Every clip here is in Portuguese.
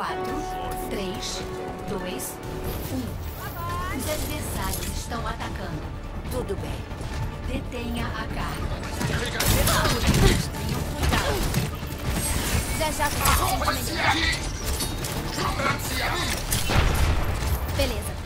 Quatro, três, dois, um. Os adversários estão atacando. Tudo bem. Detenha a carga. Tenham cuidado. Já já. Beleza.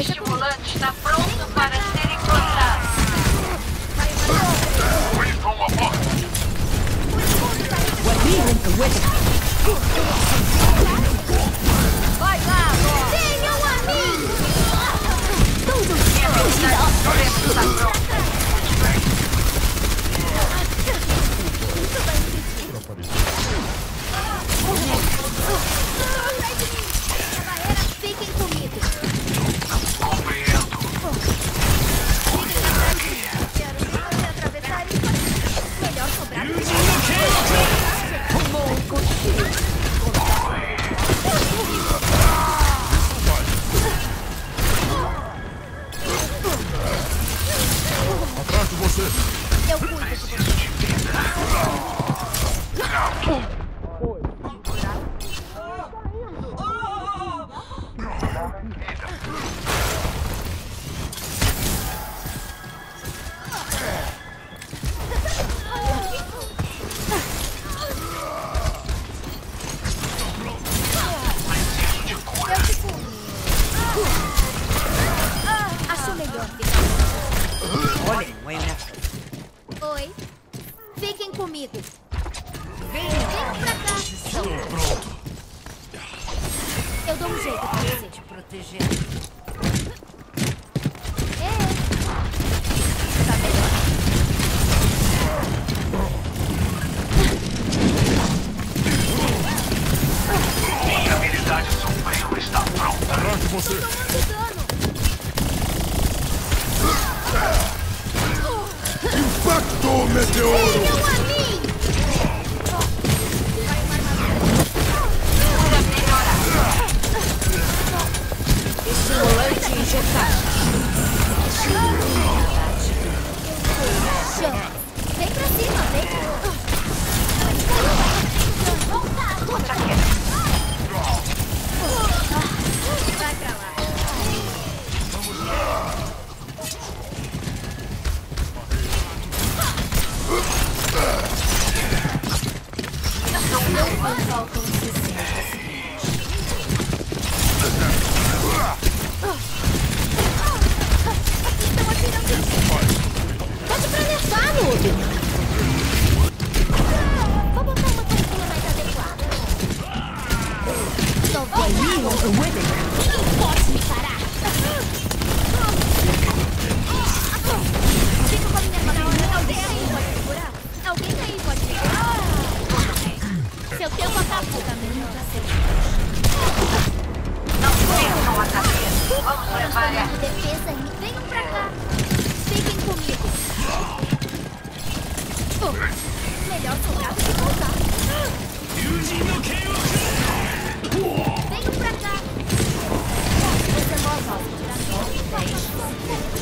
Estimulante está pronto para ser encontrado. Weapon a bordo. Vai lá, Venham a mim! Minha habilidade suprema está pronta. Comigo. Vem pra cá. Estou pronto. Eu dou um jeito pra você. Te proteger. É. Tá melhor? Minha habilidade suprema está pronta. De você. Tomando dano. Impacto meteoro. Unfocus. Não percam a cabeça. Defesa e venham pra cá. Fiquem comigo. Oh, melhor sobrar do que voltar. Venham cá. Você é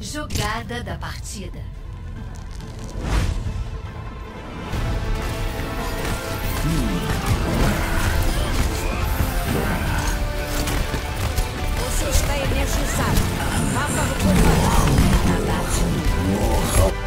Jogada da partida. Você está energizado. Vá para o combate.